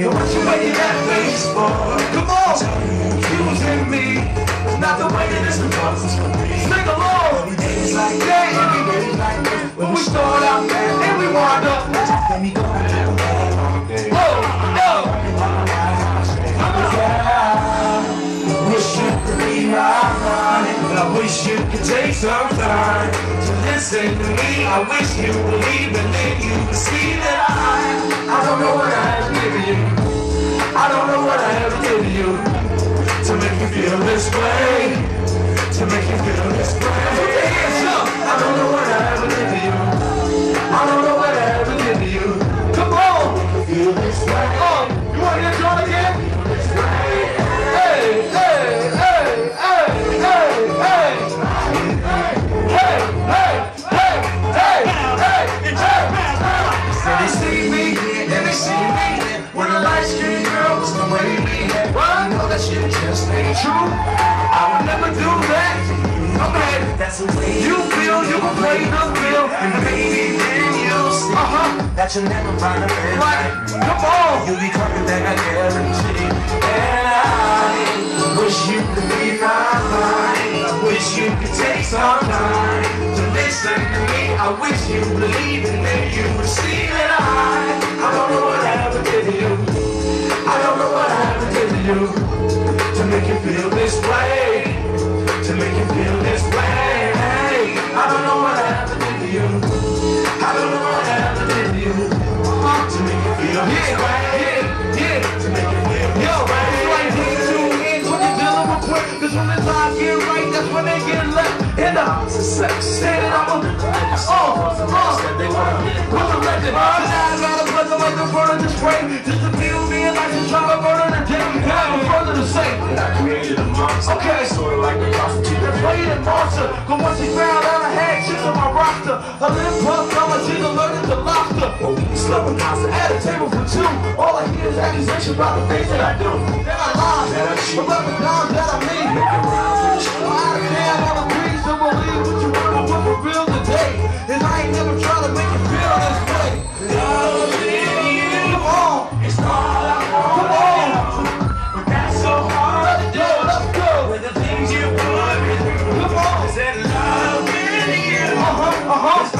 Yeah, what you making that face for? Come on You in me Not the way that it's supposed to be Sing along Every day is like Yeah, every day is like this. When we start out and we wind up Let me go. Oh, oh Wish you could be my honey. I wish you could take some time to listen to me. I wish you believe and then you would see that I, I don't know what I have just ain't true I would never do that. Okay, That's the way you feel you can play the field. And baby, then you'll see Uh huh. That you'll never find a man Right. like Come on. You'll be coming back, I guarantee And I wish you could be my mind I wish you could take some time To listen to me I wish you believe and then you would see that I I don't know what did to you I don't know what did to you with quick. Cause when the right, that's when they. And I'm that I'm a, oh, oh, with the legend. Now I gotta put the like the front of this way. Just to feel me and like to try to burn the damn got further to say. I created a monster Okay. Sort of like a prostitute They played it monster, but once he found out I had chicks on my roster, a little pump, I'm a G allergic to lobster. At a table for two. All I hear is about the things that I do. That I lie, that I cheat, about the that I I not believe what you for today. And I ain't never trying to make you feel this way. Love in you. It's all I want. Come on. But that's so hard let's go. With the things you put me through. Is that love in you? Uh-huh, uh-huh.